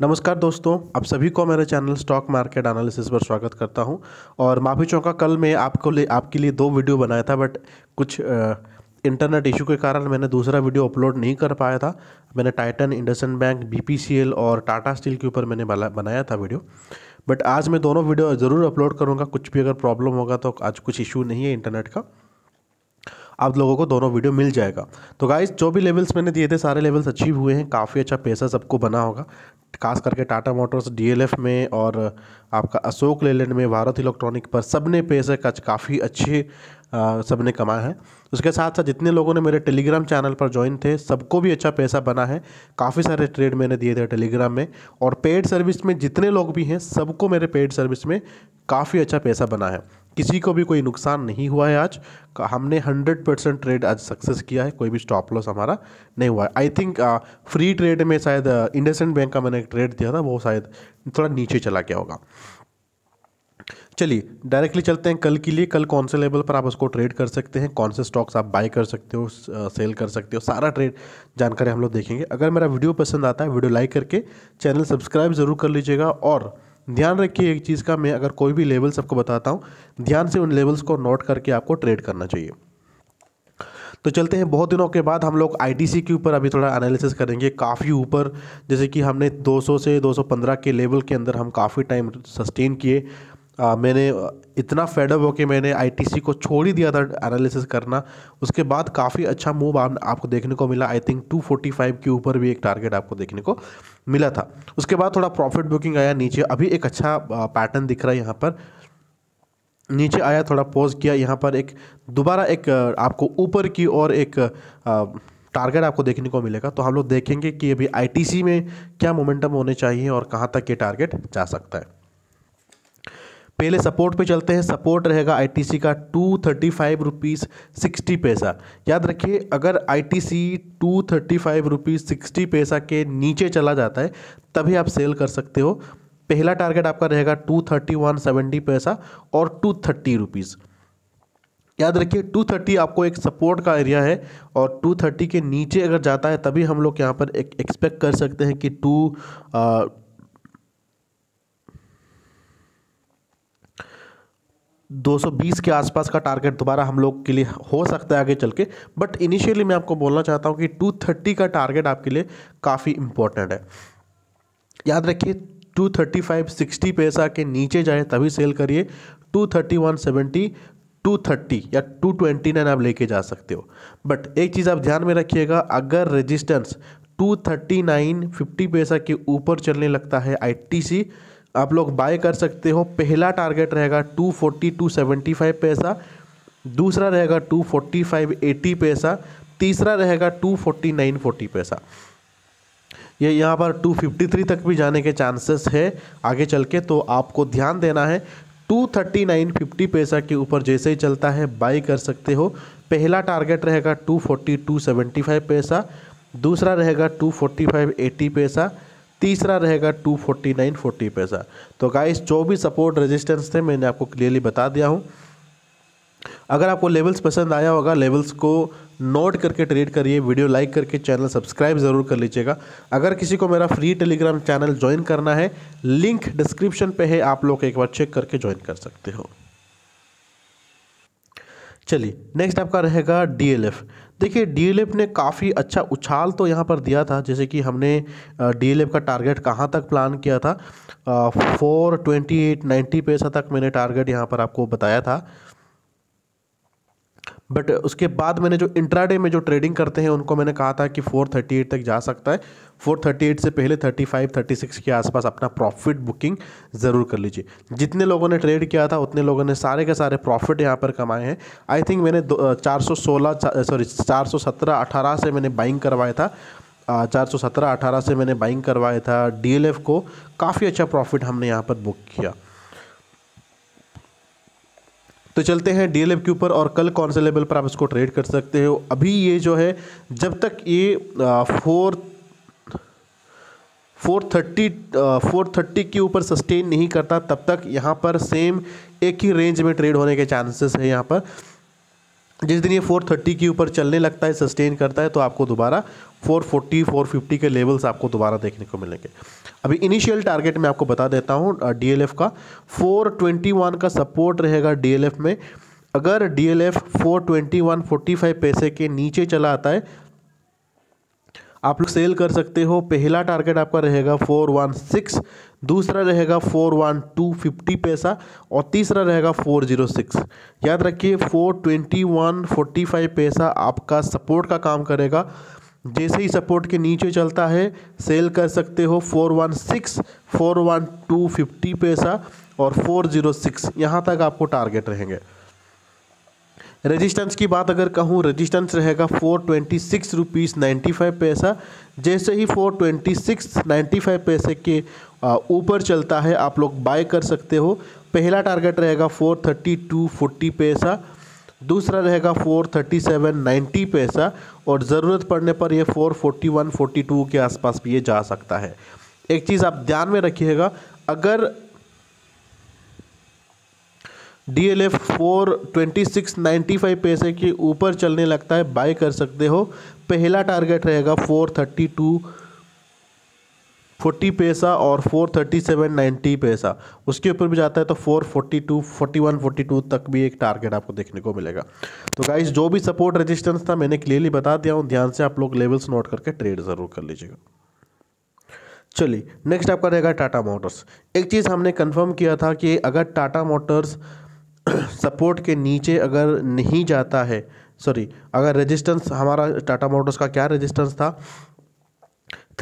नमस्कार दोस्तों, आप सभी को मेरे चैनल स्टॉक मार्केट एनालिसिस पर स्वागत करता हूँ। और माफ़ी चौका कल मैं आपको ले, आपके लिए दो वीडियो बनाया था, बट कुछ इंटरनेट इशू के कारण मैंने दूसरा वीडियो अपलोड नहीं कर पाया था। मैंने टाइटन इंडसन बैंक बीपीसीएल और टाटा स्टील के ऊपर मैंने बनाया था वीडियो। बट आज मैं दोनों वीडियो ज़रूर अपलोड करूँगा। कुछ भी अगर प्रॉब्लम होगा तो आज कुछ इशू नहीं है इंटरनेट का। आप लोगों को दोनों वीडियो मिल जाएगा। तो गाइज़ जो भी लेवल्स मैंने दिए थे, सारे लेवल्स अचीव हुए हैं। काफ़ी अच्छा पैसा सबको बना होगा। खास करके टाटा मोटर्स डीएलएफ में और आपका अशोक लेलैंड में भारत इलेक्ट्रॉनिक पर सबने पैसे का काफ़ी अच्छे सबने कमाए हैं। उसके साथ साथ जितने लोगों ने मेरे टेलीग्राम चैनल पर ज्वाइन थे, सबको भी अच्छा पैसा बना है। काफ़ी सारे ट्रेड मैंने दिए थे टेलीग्राम में और पेड सर्विस में जितने लोग भी हैं, सबको मेरे पेड सर्विस में काफ़ी अच्छा पैसा बना है। किसी को भी कोई नुकसान नहीं हुआ है आज। हमने हंड्रेड परसेंट ट्रेड आज सक्सेस किया है। कोई भी स्टॉप लॉस हमारा नहीं हुआ है। आई थिंक फ्री ट्रेड में शायद इंडसेंड बैंक का मैंने एक ट्रेड दिया था, वो शायद थोड़ा नीचे चला गया होगा। चलिए डायरेक्टली चलते हैं कल के लिए। कल कौन से लेवल पर आप उसको ट्रेड कर सकते हैं? कौन से स्टॉक्स आप बाय कर सकते हो सेल कर सकते हो? सारा ट्रेड जानकारी हम लोग देखेंगे। अगर मेरा वीडियो पसंद आता है वीडियो लाइक करके चैनल सब्सक्राइब ज़रूर कर लीजिएगा। और ध्यान रखिए एक चीज़ का, मैं अगर कोई भी लेवल्स आपको बताता हूँ, ध्यान से उन लेवल्स को नोट करके आपको ट्रेड करना चाहिए। तो चलते हैं। बहुत दिनों के बाद हम लोग आईटीसी के ऊपर अभी थोड़ा एनालिसिस करेंगे। काफ़ी ऊपर, जैसे कि हमने 200 से 215 के लेवल के अंदर हम काफ़ी टाइम सस्टेन किए। आ, मैंने इतना फेडअप हो कि मैंने आईटीसी को छोड़ ही दिया था एनालिसिस करना। उसके बाद काफ़ी अच्छा मूव आप, आपको देखने को मिला। आई थिंक 245 के ऊपर भी एक टारगेट आपको देखने को मिला था। उसके बाद थोड़ा प्रॉफिट बुकिंग आया नीचे। अभी एक अच्छा पैटर्न दिख रहा है यहाँ पर। नीचे आया थोड़ा पॉज किया। यहाँ पर एक दोबारा एक आपको ऊपर की और एक टारगेट आपको देखने को मिलेगा। तो हम लोग देखेंगे कि अभी आईटीसी में क्या मोमेंटम होने चाहिए और कहाँ तक ये टारगेट जा सकता है। पहले सपोर्ट पे चलते हैं सपोर्ट रहेगा आईटीसी का two thirty five rupees sixty पैसा याद रखिए, अगर ITC two thirty five rupees sixty पैसा के नीचे चला जाता है, तभी आप सेल कर सकते हो। पहला टारगेट आपका रहेगा टू थर्टी वन सेवेंटी पैसा और टू थर्टी रुपीज़ याद रखिए 230 आपको एक सपोर्ट का एरिया है और 230 के नीचे अगर जाता है, तभी हम लोग यहाँ पर एक एक्सपेक्ट कर सकते हैं कि टू 220 के आसपास का टारगेट दोबारा हम लोग के लिए हो सकता है आगे चल के बट इनिशियली मैं आपको बोलना चाहता हूँ कि 230 का टारगेट आपके लिए काफ़ी इंपॉर्टेंट है। याद रखिए 235 60 पैसा के नीचे जाए तभी सेल करिए 231 70 230 या 229 आप लेके जा सकते हो। बट एक चीज़ आप ध्यान में रखिएगा, अगर रेजिस्टेंस 239 50 पैसा के ऊपर चलने लगता है आईटीसी आप लोग बाय कर सकते हो। पहला टारगेट रहेगा two forty two seventy five पैसा। दूसरा रहेगा टू फोर्टी फाइव एटी पैसा। तीसरा रहेगा टू फोर्टी नाइन फोर्टी पैसा। ये यहाँ पर टू फिफ्टी थ्री तक भी जाने के चांसेस है। आगे चल के तो आपको ध्यान देना है। टू थर्टी नाइन फिफ्टी पैसा के ऊपर जैसे ही चलता है बाई कर सकते हो। पहला टारगेट रहेगा two forty two seventy five पैसा। दूसरा रहेगा टू फोर्टी फाइव एटी पैसा। तीसरा रहेगा टू फोर्टी नाइन फोर्टी पैसा। तो गाइस जो भी सपोर्ट रेजिस्टेंस थे, मैंने आपको क्लियरली बता दिया हूँ। अगर आपको लेवल्स पसंद आया होगा लेवल्स को नोट करके ट्रेड करिए वीडियो लाइक करके चैनल सब्सक्राइब ज़रूर कर लीजिएगा। अगर किसी को मेरा फ्री टेलीग्राम चैनल ज्वाइन करना है लिंक डिस्क्रिप्शन पे है, आप लोग एक बार चेक करके ज्वाइन कर सकते हो। चलिए नेक्स्ट आपका रहेगा डीएलएफ देखिए डीएलएफ ने काफ़ी अच्छा उछाल तो यहाँ पर दिया था, जैसे कि हमने डीएलएफ का टारगेट कहाँ तक प्लान किया था? फोर ट्वेंटी एट नाइन्टी पैसा तक मैंने टारगेट यहाँ पर आपको बताया था। बट उसके बाद मैंने जो इंट्राडे में जो ट्रेडिंग करते हैं, उनको मैंने कहा था कि 438 तक जा सकता है। 438 से पहले 35 36 के आसपास अपना प्रॉफिट बुकिंग ज़रूर कर लीजिए। जितने लोगों ने ट्रेड किया था, उतने लोगों ने सारे के सारे प्रॉफिट यहाँ पर कमाए हैं। आई थिंक मैंने चार सॉरी चार सौ से मैंने बाइंग करवाया था। चार सौ सत्रह, अठारह से मैंने बाइंग करवाया था। डीएलएफ को काफ़ी अच्छा प्रॉफिट हमने यहाँ पर बुक किया। तो चलते हैं डीएलएफ के ऊपर और कल कौन से लेवल पर आप इसको ट्रेड कर सकते हो? अभी ये जो है, जब तक ये four four thirty four thirty के ऊपर सस्टेन नहीं करता, तब तक यहाँ पर सेम एक ही रेंज में ट्रेड होने के चांसेस है यहाँ पर। जिस दिन ये 430 के ऊपर चलने लगता है सस्टेन करता है तो आपको दोबारा 440 450 के लेवल्स आपको दोबारा देखने को मिलेंगे। अभी इनिशियल टारगेट मैं आपको बता देता हूँ डीएलएफ का। 421 का सपोर्ट रहेगा डीएलएफ में। अगर डीएलएफ 421 45 पैसे के नीचे चला आता है आप लोग सेल कर सकते हो। पहला टारगेट आपका रहेगा फोर वन सिक्स दूसरा रहेगा फोर वन टू फिफ्टी पैसा और तीसरा रहेगा फोर ज़ीरो सिक्स याद रखिए four twenty one forty five पैसा आपका सपोर्ट का काम करेगा। जैसे ही सपोर्ट के नीचे चलता है सेल कर सकते हो four one six four one two fifty पैसा और फोर ज़ीरो सिक्स यहाँ तक आपको टारगेट रहेंगे। रेजिस्टेंस की बात अगर कहूँ रेजिस्टेंस रहेगा four twenty six rupees ninety five पैसा जैसे ही four twenty six ninety five पैसे के ऊपर चलता है, आप लोग बाय कर सकते हो। पहला टारगेट रहेगा फोर थर्टी टू फोर्टी पैसा दूसरा रहेगा फोर थर्टी सेवन नाइन्टी पैसा और ज़रूरत पड़ने पर यह four forty one forty two के आसपास भी ये जा सकता है। एक चीज़ आप ध्यान में रखिएगा, अगर D L F four twenty six ninety five पैसे के ऊपर चलने लगता है बाय कर सकते हो। पहला टारगेट रहेगा फोर थर्टी टू फोर्टी पैसा और फोर थर्टी सेवन नाइन्टी पैसा। उसके ऊपर भी जाता है तो four forty two forty one forty two तक भी एक टारगेट आपको देखने को मिलेगा। तो गाइस जो भी सपोर्ट रेजिस्टेंस था, मैंने क्लियरली बता दिया हूँ। ध्यान से आप लोग लेवल्स नोट करके ट्रेड ज़रूर कर लीजिएगा। चलिए नेक्स्ट आपका रहेगा टाटा मोटर्स एक चीज़ हमने कंफर्म किया था कि अगर टाटा मोटर्स सपोर्ट के नीचे अगर नहीं जाता है सॉरी अगर रेजिस्टेंस हमारा टाटा मोटर्स का क्या रेजिस्टेंस था?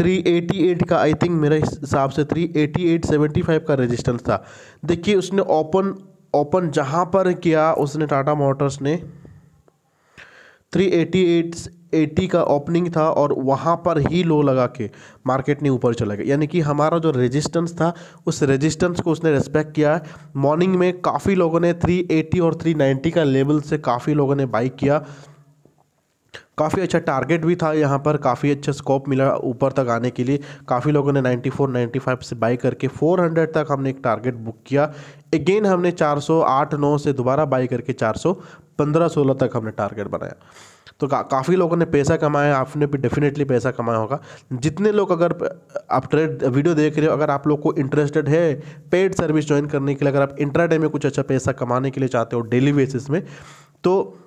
388 का आई थिंक मेरे हिसाब से 388 75 का रेजिस्टेंस था। देखिए, उसने ओपन ओपन जहाँ पर किया, उसने टाटा मोटर्स ने 388 80 का ओपनिंग था और वहाँ पर ही लो लगा के मार्केट ने ऊपर चला गया। यानी कि हमारा जो रेजिस्टेंस था, उस रेजिस्टेंस को उसने रेस्पेक्ट किया मॉर्निंग में काफ़ी लोगों ने 380 और 390 का लेवल से काफ़ी लोगों ने बाई किया। काफ़ी अच्छा टारगेट भी था यहाँ पर, काफ़ी अच्छा स्कोप मिला ऊपर तक आने के लिए। काफ़ी लोगों ने 94 95 से बाई करके 400 तक हमने एक टारगेट बुक किया। अगेन हमने 408 9 से दोबारा बाई करके 415 16 तक हमने टारगेट बनाया। तो का, काफ़ी लोगों ने पैसा कमाया आपने भी डेफिनेटली पैसा कमाया होगा। जितने लोग अगर आप ट्रेड वीडियो देख रहे हो अगर आप लोग को इंटरेस्टेड है पेड सर्विस ज्वाइन करने के लिए अगर आप इंट्राडे में कुछ अच्छा पैसा कमाने के लिए चाहते हो डेली बेसिस में तो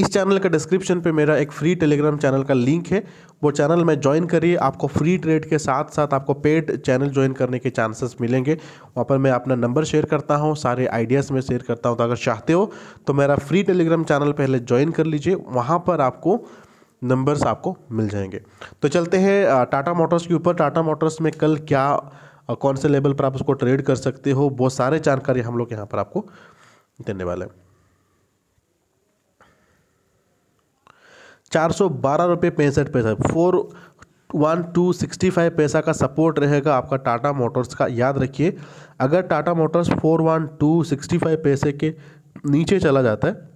इस चैनल का डिस्क्रिप्शन पे मेरा एक फ्री टेलीग्राम चैनल का लिंक है। वो चैनल में ज्वाइन करिए। आपको फ्री ट्रेड के साथ साथ आपको पेड चैनल ज्वाइन करने के चांसेस मिलेंगे। वहाँ पर मैं अपना नंबर शेयर करता हूँ, सारे आइडियाज़ में शेयर करता हूँ। तो अगर चाहते हो तो मेरा फ्री टेलीग्राम चैनल पहले ज्वाइन कर लीजिए। वहाँ पर आपको नंबर्स आपको मिल जाएँगे। तो चलते हैं टाटा मोटर्स के ऊपर। टाटा मोटर्स में कल क्या कौन से लेवल पर आप उसको ट्रेड कर सकते हो बहुत सारे जानकारी हम लोग यहाँ पर आपको देने वाले हैं। चार सौ बारह रुपये पैंसठ पैसा। Four one two sixty five पैसा का सपोर्ट रहेगा आपका टाटा मोटर्स का। याद रखिए, अगर Tata motors four one two sixty five पैसे के नीचे चला जाता है,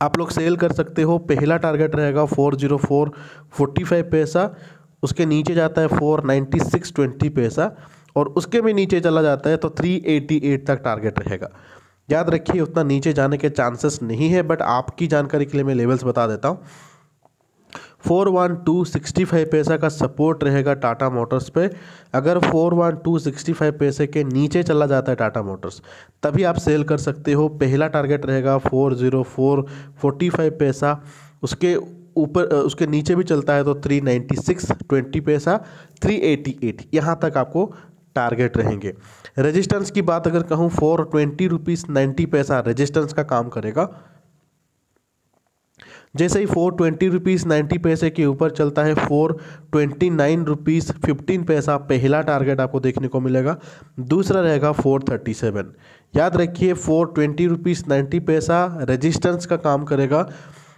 आप लोग सेल कर सकते हो। पहला टारगेट रहेगा four zero four forty five पैसा, उसके नीचे जाता है फोर नाइन्टी सिक्स ट्वेंटी पैसा, और उसके भी नीचे चला जाता है तो थ्री एटी एट तक टारगेट रहेगा। याद रखिए, उतना नीचे जाने के चांसेस नहीं है, बट आपकी जानकारी के लिए मैं लेवल्स बता देता हूँ। Four one two sixty five पैसा का सपोर्ट रहेगा टाटा मोटर्स पे। अगर four one two sixty five पैसे के नीचे चला जाता है टाटा मोटर्स, तभी आप सेल कर सकते हो। पहला टारगेट रहेगा four zero four forty five पैसा, उसके ऊपर उसके नीचे भी चलता है तो थ्री नाइन्टी सिक्स ट्वेंटी पैसा, थ्री एटी एट, यहाँ तक आपको टारगेट रहेंगे। रेजिस्टेंस की बात अगर कहूँ, फोर ट्वेंटी रुपीज़ नाइन्टी पैसा रेजिस्टेंस का काम करेगा। जैसे ही फोर ट्वेंटी रुपीज़ नाइन्टी पैसे के ऊपर चलता है, four twenty nine rupees fifteen पैसा पहला टारगेट आपको देखने को मिलेगा। दूसरा रहेगा फोर थर्टी सेवन। याद रखिए, फोर ट्वेंटी रुपीज़ नाइन्टी पैसा रेजिस्टेंस का काम करेगा।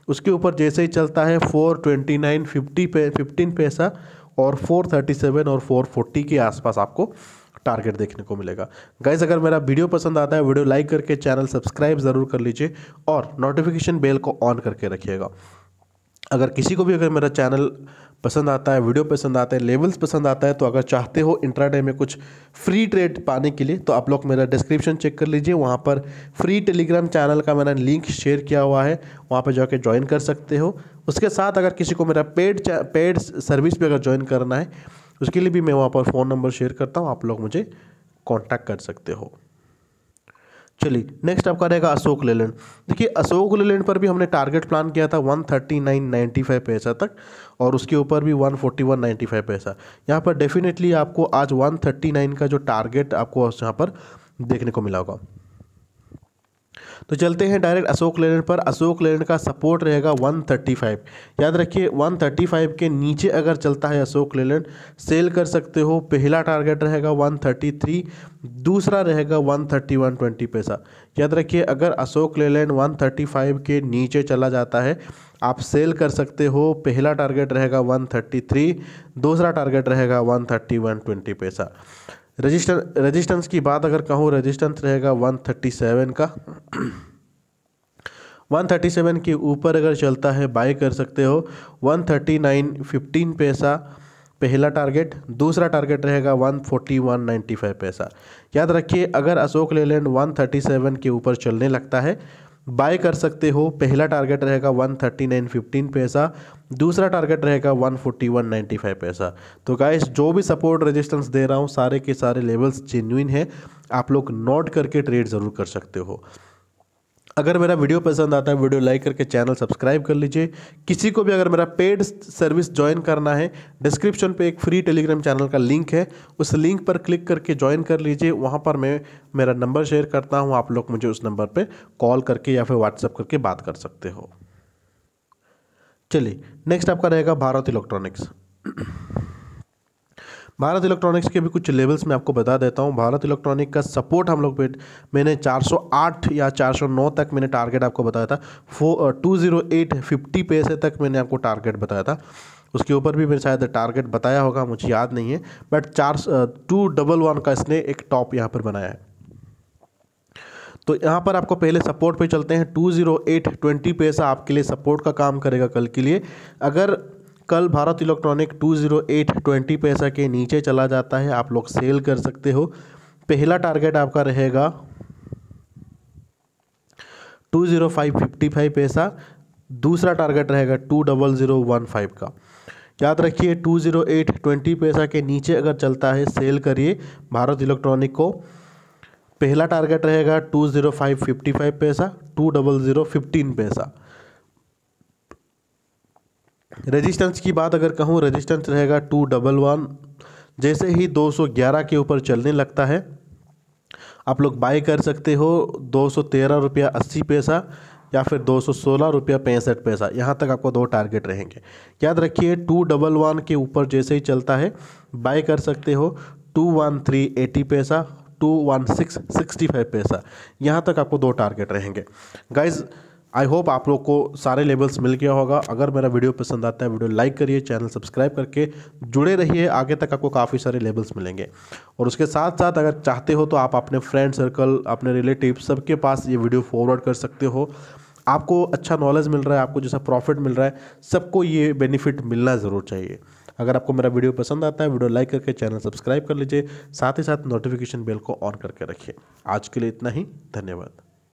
उसके ऊपर जैसे ही चलता है, फोर ट्वेंटी नाइन फिफ्टी पे, फिफ्टीन पैसा और फोर थर्टी सेवन और फोर फोर्टी के आसपास आपको टारगेट देखने को मिलेगा। गाइज़ अगर मेरा वीडियो पसंद आता है, वीडियो लाइक करके चैनल सब्सक्राइब ज़रूर कर लीजिए और नोटिफिकेशन बेल को ऑन करके रखिएगा। अगर किसी को भी अगर मेरा चैनल पसंद आता है, वीडियो पसंद आता है लेवल्स पसंद आता है तो अगर चाहते हो इंट्राडे में कुछ फ्री ट्रेड पाने के लिए तो आप लोग मेरा डिस्क्रिप्शन चेक कर लीजिए। वहाँ पर फ्री टेलीग्राम चैनल का मैंने लिंक शेयर किया हुआ है। वहाँ पर जाके ज्वाइन कर सकते हो। उसके साथ अगर किसी को मेरा पेड पेड सर्विस भी अगर ज्वाइन करना है उसके लिए भी मैं वहाँ पर फ़ोन नंबर शेयर करता हूँ, आप लोग मुझे कॉन्टैक्ट कर सकते हो। चलिए नेक्स्ट आपका रहेगा अशोक लेलैंड। देखिए, अशोक लेलैंड पर भी हमने टारगेट प्लान किया था one thirty nine ninety five पैसा तक और उसके ऊपर भी one forty one ninety five पैसा। यहाँ पर डेफिनेटली आपको आज वन थर्टी नाइन का जो टारगेट आपको यहाँ पर देखने को मिला होगा। तो चलते हैं डायरेक्ट अशोक लेलैंड पर। अशोक लेलैंड का सपोर्ट रहेगा 135 याद रखिए 135 के नीचे अगर चलता है अशोक लेलैंड सेल कर सकते हो। पहला टारगेट रहेगा 133 दूसरा रहेगा 131.20 पैसा। याद रखिए, अगर अशोक लेलैंड 135 के नीचे चला जाता है, आप सेल कर सकते हो। पहला टारगेट रहेगा 133 दूसरा टारगेट रहेगा 131.20 पैसा। रजिस्टर, रजिस्टेंस की बात अगर कहूँ, रजिस्टेंस रहेगा 137 का। 137 के ऊपर अगर चलता है, बाय कर सकते हो। 139.15 पैसा, पहला टारगेट दूसरा टारगेट रहेगा 141.95 पैसा। याद रखिए, अगर अशोक लेलैंड 137 के ऊपर चलने लगता है बाय कर सकते हो। पहला टारगेट रहेगा वन थर्टी नाइन फिफ्टीन पैसा, दूसरा टारगेट रहेगा one forty one ninety five पैसा। तो गाइस जो भी सपोर्ट रेजिस्टेंस दे रहा हूँ, सारे के सारे लेवल्स जेन्यून है। आप लोग नोट करके ट्रेड ज़रूर कर सकते हो। अगर मेरा वीडियो पसंद आता है, वीडियो लाइक करके चैनल सब्सक्राइब कर लीजिए। किसी को भी अगर मेरा पेड सर्विस ज्वाइन करना है डिस्क्रिप्शन पे एक फ्री टेलीग्राम चैनल का लिंक है। उस लिंक पर क्लिक करके ज्वाइन कर लीजिए। वहाँ पर मैं, मेरा नंबर शेयर करता हूँ। आप लोग मुझे उस नंबर पर कॉल करके या फिर व्हाट्सअप करके बात कर सकते हो। चलिए नेक्स्ट आपका रहेगा भारत इलेक्ट्रॉनिक्स भारत इलेक्ट्रॉनिक्स के भी कुछ लेवल्स मैं आपको बता देता हूँ। भारत इलेक्ट्रॉनिक का सपोर्ट हम लोग पे, मैंने 408 या 409 तक मैंने टारगेट आपको बताया था। Four two zero eight fifty पैसे तक मैंने आपको टारगेट बताया था। उसके ऊपर भी मैंने शायद टारगेट बताया होगा, मुझे याद नहीं है। बट चार टू डबल वन का इसने एक टॉप यहाँ पर बनाया है। तो यहाँ पर आपको पहले सपोर्ट पे चलते हैं। टू ज़ीरो एट ट्वेंटी पैसा आपके लिए सपोर्ट का काम करेगा कल के लिए। अगर कल Bharat electronic two zero eight twenty पैसा के नीचे चला जाता है, आप लोग सेल कर सकते हो। पहला टारगेट आपका रहेगा two zero five fifty five पैसा, दूसरा टारगेट रहेगा two double zero one five का। याद रखिए, टू ज़ीरो एट ट्वेंटी पैसा के नीचे अगर चलता है, सेल करिए भारत इलेक्ट्रॉनिक को। पहला टारगेट रहेगा two zero five fifty five पैसा, टू डबल ज़ीरो फिफ्टीन पैसा। रेजिस्टेंस की बात अगर कहूँ रेजिस्टेंस रहेगा टू डबल वन जैसे ही 211 के ऊपर चलने लगता है, आप लोग बाय कर सकते हो दो सौ तेरह रुपया अस्सी पैसा या फिर दो सौ सोलह रुपया पैंसठ पैसा। यहाँ तक आपको दो टारगेट रहेंगे। याद रखिए टू डबल वन के ऊपर जैसे ही चलता है बाय कर सकते हो टू वन थ्री एटी पैसा two one six sixty five पैसा। यहाँ तक आपको दो टारगेट रहेंगे। गाइज़ आई होप आप लोग को सारे लेवल्स मिल गया होगा। अगर मेरा वीडियो पसंद आता है वीडियो लाइक करिए चैनल सब्सक्राइब करके जुड़े रहिए। आगे तक आपको काफ़ी सारे लेवल्स मिलेंगे। और उसके साथ साथ अगर चाहते हो तो आप अपने फ्रेंड सर्कल अपने रिलेटिव सबके पास ये वीडियो फॉरवर्ड कर सकते हो। आपको अच्छा नॉलेज मिल रहा है, आपको जैसा प्रॉफिट मिल रहा है, सबको ये बेनिफिट मिलना ज़रूर चाहिए। अगर आपको मेरा वीडियो पसंद आता है वीडियो लाइक करके चैनल सब्सक्राइब कर लीजिए। साथ ही साथ नोटिफिकेशन बेल को ऑन करके रखिए। आज के लिए इतना ही। धन्यवाद।